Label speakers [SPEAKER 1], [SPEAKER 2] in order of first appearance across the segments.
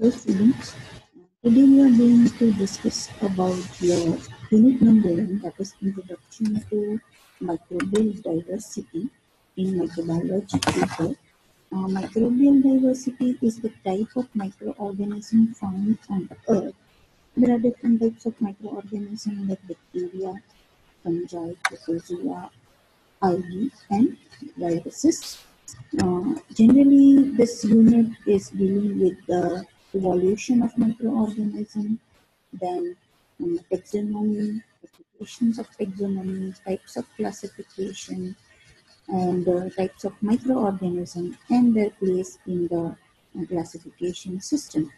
[SPEAKER 1] Hello students, today we are going to discuss about your unit number one that is introduction to microbial diversity in microbiology paper. Uh, microbial diversity is the type of microorganism found on earth. There are different types of microorganisms like bacteria, fungi, protozoa, algae and viruses. Uh, generally, this unit is dealing with the evolution of microorganism, then um, taxonomy, applications of taxonomy, types of classification, and uh, types of microorganism and their place in the uh, classification system.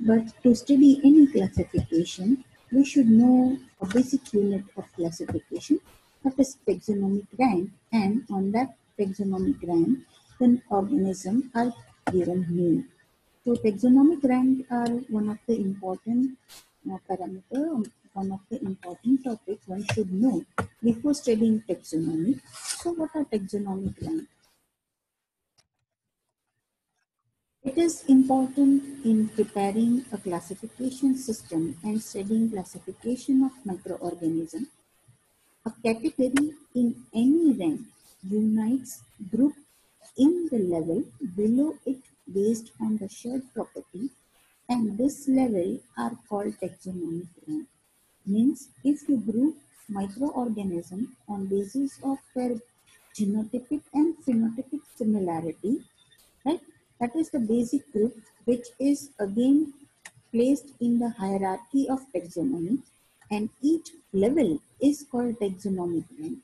[SPEAKER 1] But to study any classification, we should know a basic unit of classification that is taxonomic rank and on that taxonomic rank then organisms are given name. So taxonomic rank are one of the important uh, parameter, one of the important topics one should know before studying taxonomy. So what are taxonomic rank? It is important in preparing a classification system and studying classification of microorganisms. A category in any rank unites group in the level below it based on the shared property and this level are called taxonomic rank. Means if you group microorganisms on basis of their genotypic and phenotypic similarity, right? That is the basic group which is again placed in the hierarchy of taxonomy and each level is called taxonomic rank.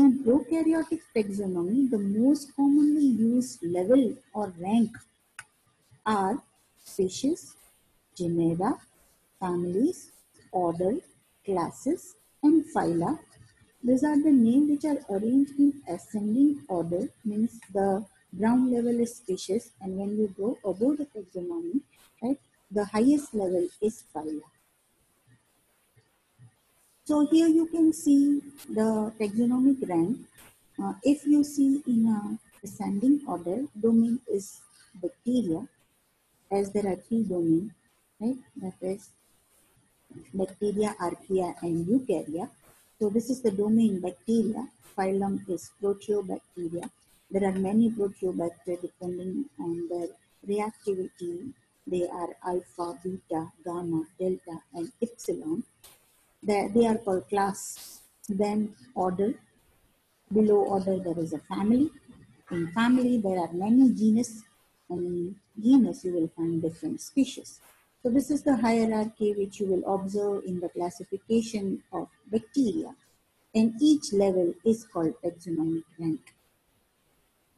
[SPEAKER 1] In prokaryotic taxonomy, the most commonly used level or rank are species, genera, families, order, classes, and phyla. These are the names which are arranged in ascending order, means the ground level is species, and when you go above the taxonomy, right, the highest level is phyla. So here you can see the taxonomic rank. Uh, if you see in a ascending order, domain is bacteria, as there are three domains, right? That is bacteria, archaea, and eukarya. So this is the domain bacteria. Phylum is proteobacteria. There are many proteobacteria depending on their reactivity. They are alpha, beta, gamma, delta, and epsilon they, they are called class. Then order. Below order there is a family. In family there are many genus and in genus you will find different species. So this is the hierarchy which you will observe in the classification of bacteria and each level is called taxonomic rank.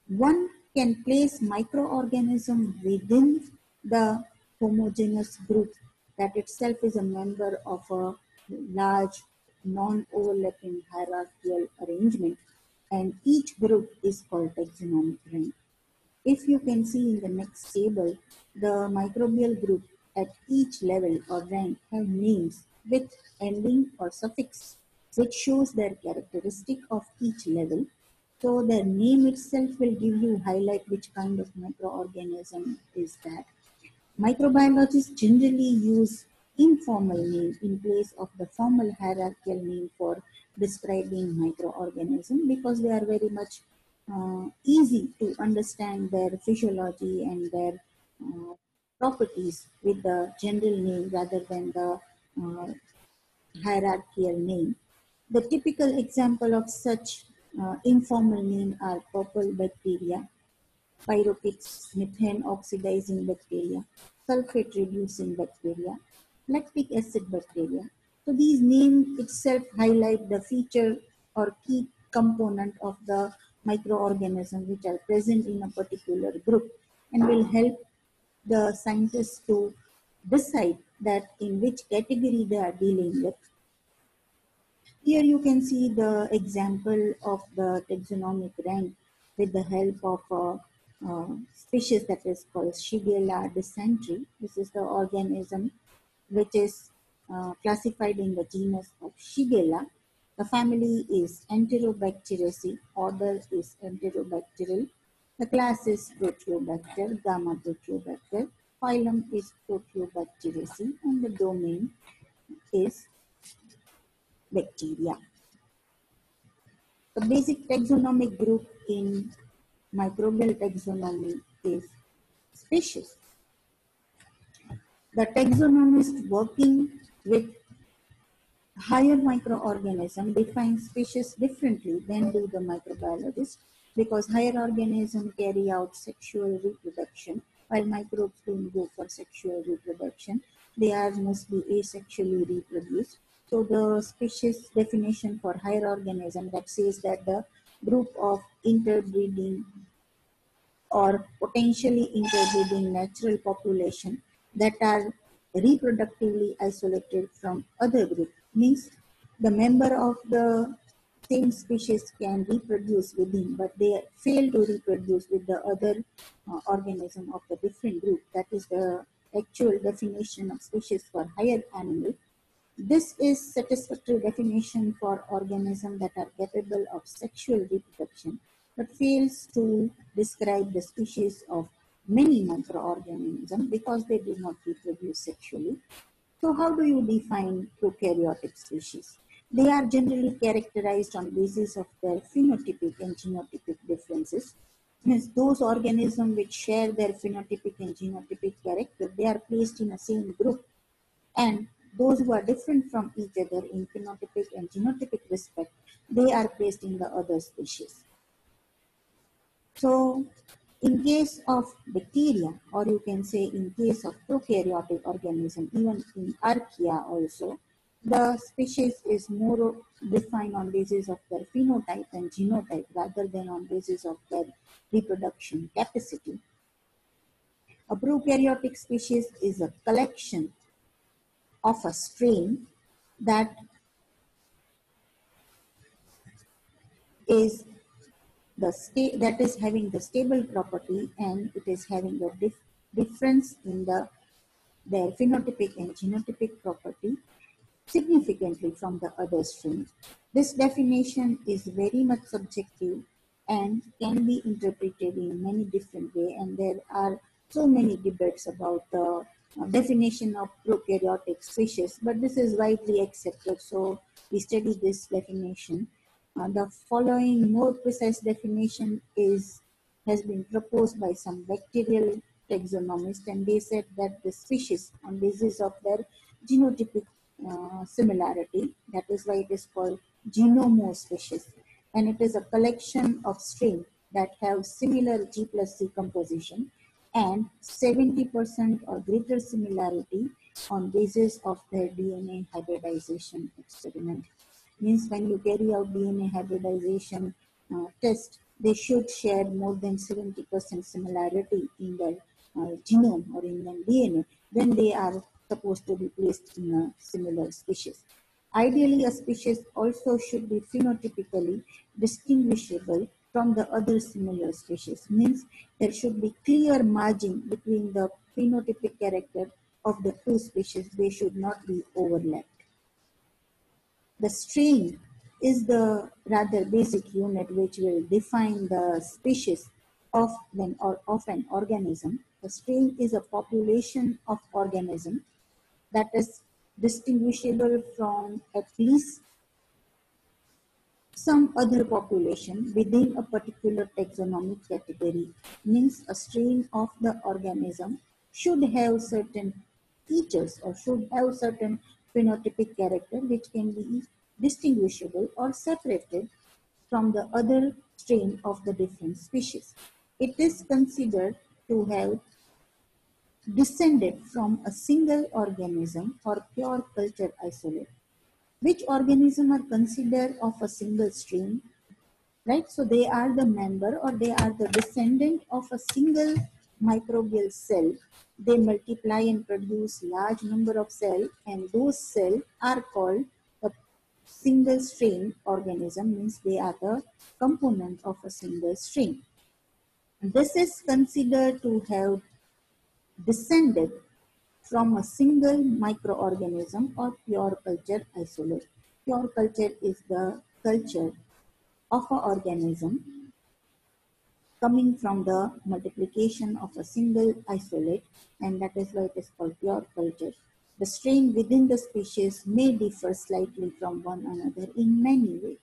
[SPEAKER 1] One can place microorganism within the homogeneous group that itself is a member of a large non-overlapping hierarchical arrangement and each group is called a taxonomic rank. If you can see in the next table, the microbial group at each level or rank have names with ending or suffix which shows their characteristic of each level. So the name itself will give you highlight which kind of microorganism is that. Microbiologists generally use informal name in place of the formal hierarchical name for describing microorganism because they are very much uh, easy to understand their physiology and their uh, properties with the general name rather than the uh, hierarchical name. The typical example of such uh, informal name are purple bacteria, pyropics, methane oxidizing bacteria, sulfate reducing bacteria, lactic acid bacteria. So these names itself highlight the feature or key component of the microorganisms which are present in a particular group and will help the scientists to decide that in which category they are dealing with. Here you can see the example of the taxonomic rank with the help of a, a species that is called Shigella dysenteriae. This is the organism which is uh, classified in the genus of Shigella. The family is Enterobacteriaceae, order is Enterobacteriales. The class is Proteobacter, Gamma Proteobacter. phylum is Proteobacteriaceae and the domain is bacteria. The basic taxonomic group in microbial taxonomy is species. The taxonomist working with higher microorganism define species differently than do the microbiologists because higher organisms carry out sexual reproduction while microbes don't go for sexual reproduction. They are mostly asexually reproduced. So the species definition for higher organism that says that the group of interbreeding or potentially interbreeding natural population that are reproductively isolated from other group means the member of the same species can reproduce within but they fail to reproduce with the other uh, organism of the different group. That is the actual definition of species for higher animal. This is satisfactory definition for organisms that are capable of sexual reproduction but fails to describe the species of many microorganisms because they do not reproduce sexually. So how do you define prokaryotic species? They are generally characterized on basis of their phenotypic and genotypic differences. Those organisms which share their phenotypic and genotypic character, they are placed in the same group. And those who are different from each other in phenotypic and genotypic respect, they are placed in the other species. So in case of bacteria, or you can say in case of prokaryotic organism, even in archaea also, the species is more defined on basis of their phenotype and genotype rather than on basis of their reproduction capacity. A prokaryotic species is a collection of a strain that is the that is having the stable property and it is having a dif difference in the their phenotypic and genotypic property significantly from the other strains. This definition is very much subjective and can be interpreted in many different ways and there are so many debates about the uh, definition of prokaryotic species but this is widely accepted so we study this definition uh, the following more precise definition is has been proposed by some bacterial taxonomists and they said that the species on basis of their genotypic uh, similarity, that is why it is called genomospecies and it is a collection of strains that have similar G plus C composition and 70% or greater similarity on basis of their DNA hybridization experiment means when you carry out DNA hybridization uh, test, they should share more than 70% similarity in their uh, genome or in their DNA, then they are supposed to be placed in a similar species. Ideally, a species also should be phenotypically distinguishable from the other similar species. Means there should be clear margin between the phenotypic character of the two species. They should not be overlapped. The strain is the rather basic unit which will define the species of, an, or, of an organism. The strain is a population of organism that is distinguishable from at least some other population within a particular taxonomic category means a strain of the organism should have certain features or should have certain phenotypic character which can be distinguishable or separated from the other strain of the different species. It is considered to have descended from a single organism or pure culture isolate. Which organism are considered of a single strain? Right, so they are the member or they are the descendant of a single microbial cell they multiply and produce large number of cells and those cells are called a single strain organism means they are the component of a single strain. This is considered to have descended from a single microorganism or pure culture isolate. Pure culture is the culture of an organism coming from the multiplication of a single isolate and that is why it is called pure culture. The strain within the species may differ slightly from one another in many ways.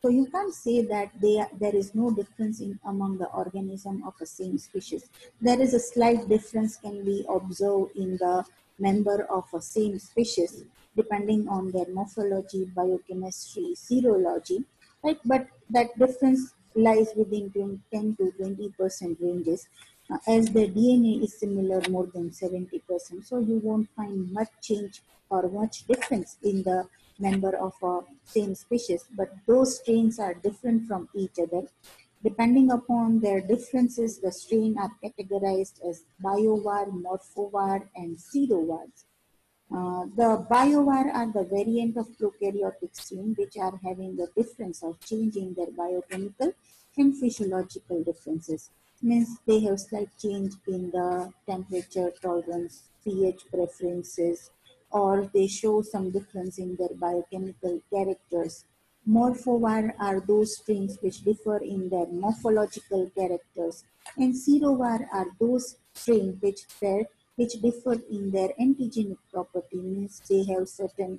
[SPEAKER 1] So you can't say that they, there is no difference in among the organism of the same species. There is a slight difference can be observed in the member of a same species depending on their morphology, biochemistry, serology, right? But that difference lies within 10 to 20% ranges uh, as the DNA is similar more than 70%. So you won't find much change or much difference in the member of a same species, but those strains are different from each other. Depending upon their differences, the strain are categorized as biovar, morphovar, and serovars. Uh, the biovar are the variant of prokaryotic strain which are having the difference of changing their biochemical and physiological differences. Means they have slight change in the temperature tolerance, pH preferences, or they show some difference in their biochemical characters. Morphovar are those strains which differ in their morphological characters, and serovar are those strains which their which differ in their antigenic property, means they have certain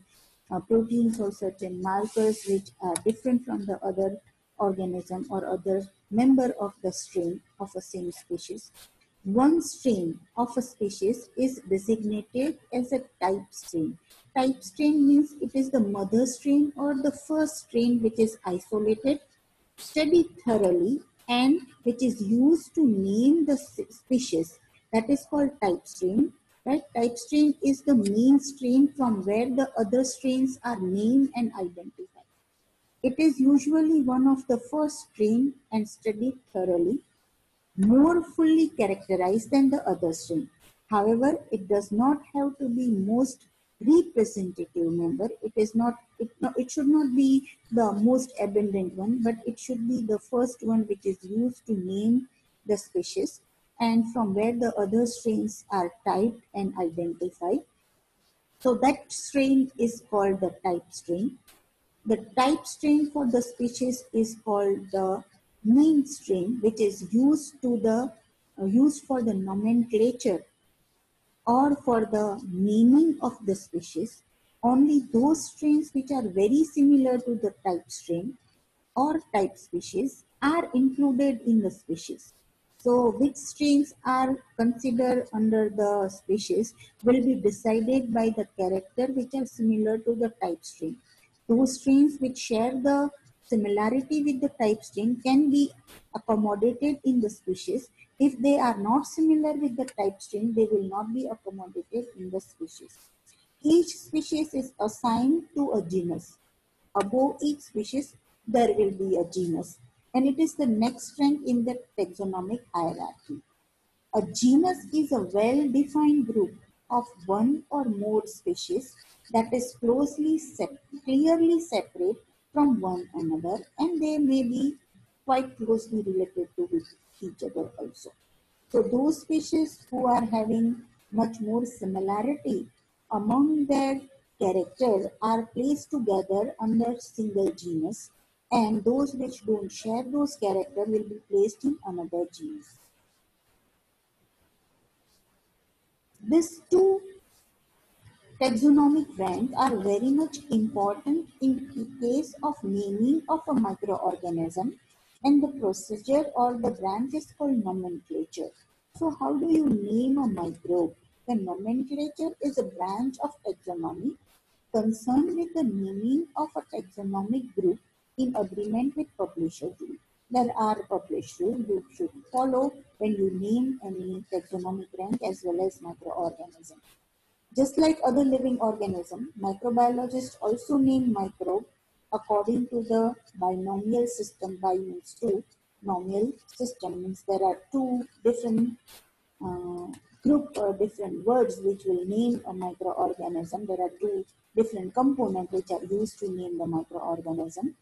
[SPEAKER 1] uh, proteins or certain markers which are different from the other organism or other member of the strain of a same species. One strain of a species is designated as a type strain. Type strain means it is the mother strain or the first strain which is isolated, studied thoroughly, and which is used to name the species that is called type strain. Right? Type strain is the main strain from where the other strains are named and identified. It is usually one of the first strain and studied thoroughly, more fully characterized than the other strain. However, it does not have to be most representative member. It is not, it, it should not be the most abundant one, but it should be the first one which is used to name the species and from where the other strains are typed and identified. So that strain is called the type strain. The type strain for the species is called the main strain, which is used to the uh, used for the nomenclature or for the naming of the species. Only those strains which are very similar to the type strain or type species are included in the species. So which strains are considered under the species will be decided by the character which are similar to the type strain. Those strains which share the similarity with the type strain can be accommodated in the species. If they are not similar with the type strain, they will not be accommodated in the species. Each species is assigned to a genus. Above each species, there will be a genus and it is the next rank in the taxonomic hierarchy. A genus is a well-defined group of one or more species that is closely, set clearly separate from one another and they may be quite closely related to each other also. So those species who are having much more similarity among their characters are placed together under single genus and those which don't share those character will be placed in another genus. These two taxonomic ranks are very much important in case of naming of a microorganism and the procedure or the branch is called nomenclature. So how do you name a microbe? The nomenclature is a branch of taxonomy concerned with the naming of a taxonomic group in agreement with publisher rule. There are published rules you should follow when you name any taxonomic rank as well as microorganism. Just like other living organism, microbiologists also name microbe according to the binomial system. Bi means two, nomial system means there are two different uh, group or different words which will name a microorganism. There are two different components which are used to name the microorganism.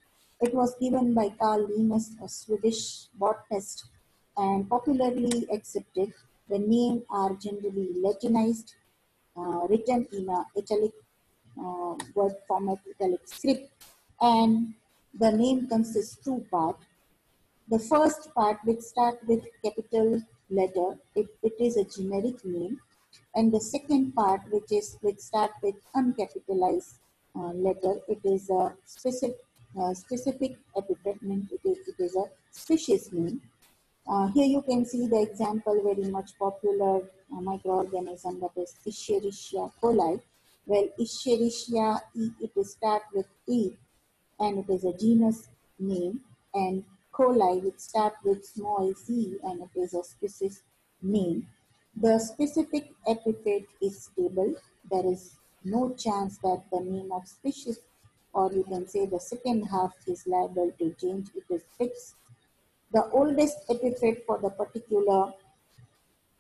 [SPEAKER 1] It was given by Carl Linnaeus, a Swedish botanist, and popularly accepted. The name are generally Latinized, uh, written in a italic uh, word format, italic script, and the name consists two parts. The first part which start with capital letter, it, it is a generic name. And the second part which is which start with uncapitalized uh, letter, it is a specific uh, specific epithet, means it is, it is a species name. Uh, here you can see the example very much popular uh, microorganism that is Escherichia coli. Well, Escherichia, it starts with E and it is a genus name and coli which start with small c and it is a species name. The specific epithet is stable. There is no chance that the name of species or you can say the second half is liable to change. It is fixed. The oldest epithet for the particular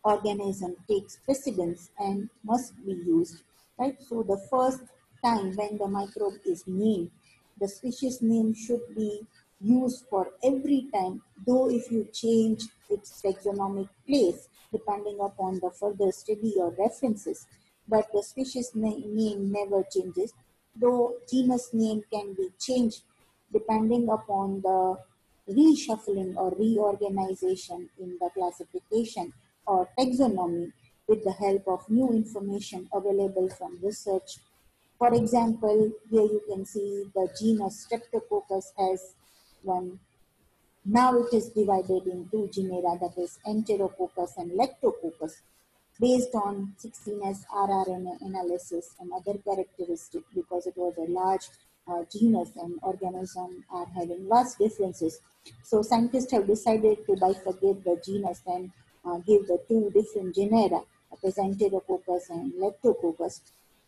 [SPEAKER 1] organism takes precedence and must be used, right? So the first time when the microbe is named, the species name should be used for every time, though if you change its taxonomic place, depending upon the further study or references, but the species name never changes, though genus name can be changed depending upon the reshuffling or reorganization in the classification or taxonomy with the help of new information available from research. For example, here you can see the genus Streptococcus has one. Now it is divided in two genera that is Enterococcus and Lactococcus based on 16S rRNA analysis and other characteristics because it was a large uh, genus and organism are having vast differences. So scientists have decided to bifurcate the genus and uh, give the two different genera, Enterococcus and Leptococcus.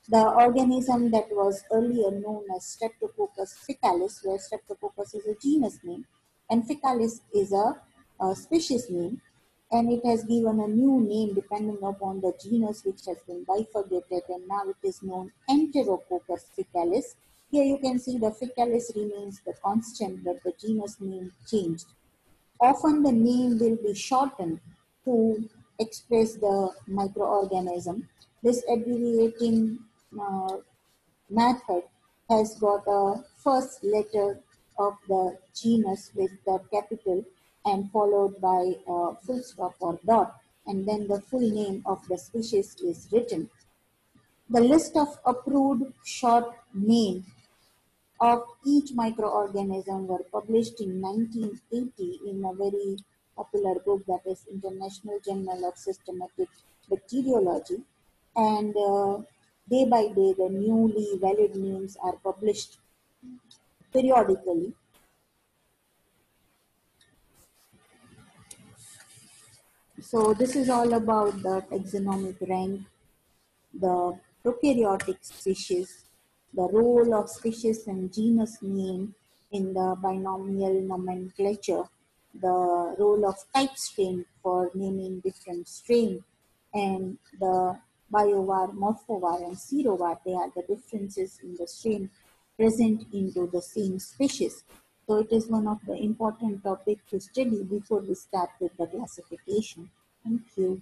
[SPEAKER 1] The organism that was earlier known as Streptococcus faecalis, where Streptococcus is a genus name, and faecalis is a, a species name, and it has given a new name depending upon the genus which has been bifurcated, and now it is known Enterococcus faecalis. Here you can see the faecalis remains the constant, but the genus name changed. Often the name will be shortened to express the microorganism. This abbreviating uh, method has got a first letter of the genus with the capital and followed by a full stop or dot and then the full name of the species is written. The list of approved short names of each microorganism were published in 1980 in a very popular book that is International Journal of Systematic Bacteriology and uh, Day by day, the newly valid names are published periodically. So this is all about the taxonomic rank, the prokaryotic species, the role of species and genus name in the binomial nomenclature, the role of type strain for naming different strain, and the biovar, morphovar, and serovar, they are the differences in the strain present into the same species. So it is one of the important topics to study before we start with the classification. Thank you.